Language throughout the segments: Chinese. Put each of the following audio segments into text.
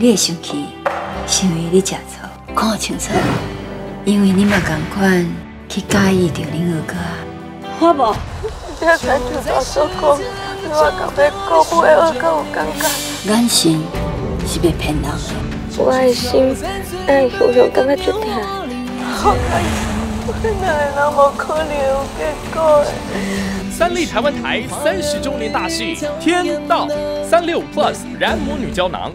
你会生气，是因为你食醋，看清楚，因为你嘛同款去介意着恁二哥啊。我无，这才就大叔讲，你我讲要顾我的二哥有感觉。眼神是被骗人的，我的心爱熊熊感觉决定，好开心，我哪会那么可怜有结果的？三立台湾台三十周年大戏《天道》，三六 Plus 燃膜女胶囊。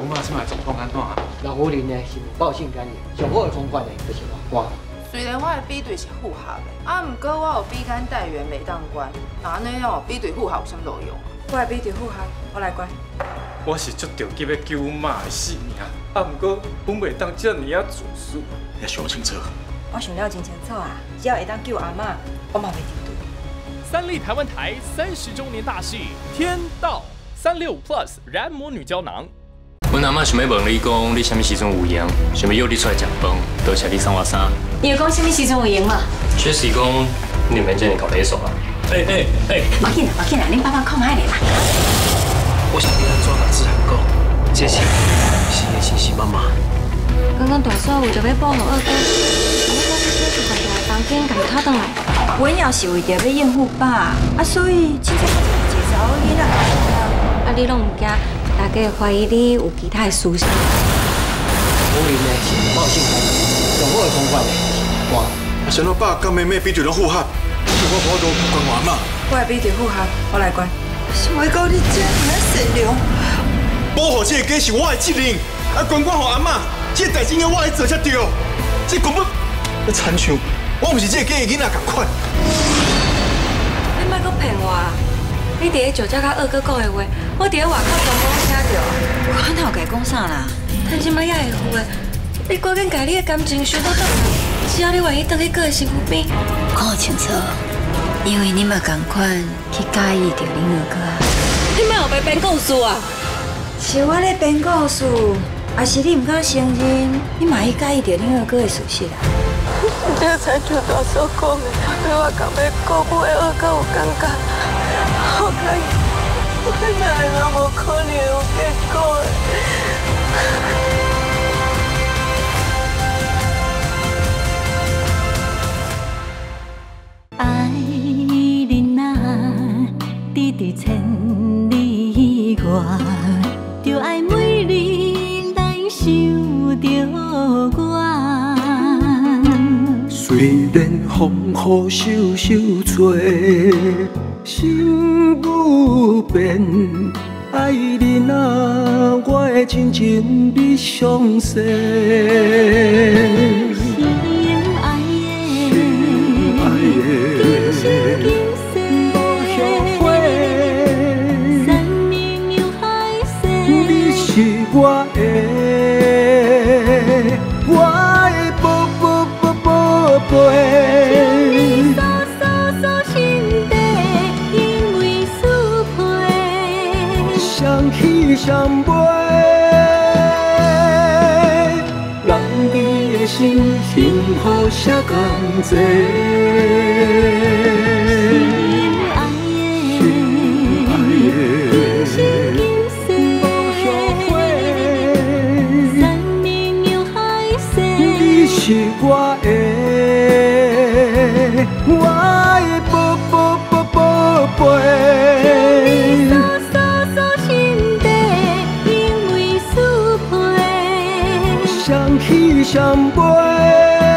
我妈即卖状况安怎啊？老夫人呢是无性肝炎，上好的方法呢就是换肝。虽然我的比对是复合的，啊，不过我有比肝带源袂当关，那呢哦，比对复合有啥路用啊？我的比对复合，我来关。我是足着急要救阮妈的性命，啊，不过阮袂当遮尔啊自私。要想清楚。我想了真清楚啊，只要会当救阿妈，我嘛袂敌对。三立台湾台三十周年大戏《天道》，三六 Plus 燃魔女胶囊。阮阿妈想要问你讲，你什么时阵有闲？想要约你出来食饭？多谢你送我衫。你有讲什么时阵有闲嘛？确实讲，你们今年搞得手啊？哎哎哎！别紧啦，别紧啦，恁爸爸看卖你啦。我想要安怎甲志涵讲？这是是的是是妈妈。刚刚大嫂为着要保护二哥，我叫你小去大大房间，甲伊讨倒来。阮也是为着要应付爸，啊，所以凊彩甲一个查某囡仔啊，你拢唔惊？大家会怀疑你有其他的思想。夫人呢是无性肝炎，上好的方法呢就是换肝。想到爸跟妹妹比对拢符合，我我都不管完嘛。我的比对复合，我来关。想要到你这么善良，保护这个家是我的责任，啊，管管好阿妈，这个代志应该我来做才对。这根本要亲像我不是这个家的囡仔共款。你莫搁骗我啊！你伫咧酒家甲二哥讲的话，我伫咧外口全部拢听到。我哪有甲伊讲啥啦？但即摆也会付的，你赶紧家你的感情收到倒来。只要你愿意倒去哥的身躯边，看清楚，因为你嘛同款去介意着恁二哥啊。你莫后白编故事啊！是我咧编故事，还是你毋敢承认？你嘛去介意着恁二哥诶事实啊？这才就大叔讲的，你我讲要顾我的二哥有感觉，好开心，我哪会那么可能有结果的？爱人啊，伫伫千里外，就爱每日来想着我。虽然风雨受受吹，心不变。爱你啊，我的真情你相信。相喜相陪，人你的心幸福谁甘济？是我的，我的宝宝宝宝贝。相喜相陪。